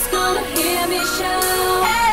nobody's gonna hear me shout. Hey.